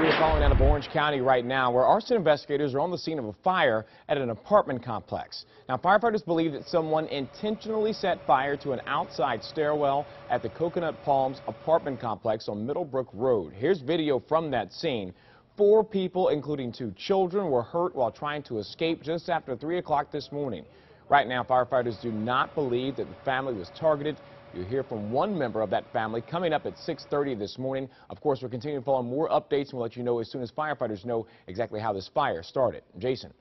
We are calling out of Orange County right now where arson investigators are on the scene of a fire at an apartment complex. Now, firefighters believe that someone intentionally set fire to an outside stairwell at the Coconut Palms apartment complex on Middlebrook Road. Here's video from that scene. Four people, including two children, were hurt while trying to escape just after 3 o'clock this morning. Right now, firefighters do not believe that the family was targeted. You'll hear from one member of that family coming up at 6.30 this morning. Of course, we're continuing to follow more updates and we'll let you know as soon as firefighters know exactly how this fire started. Jason.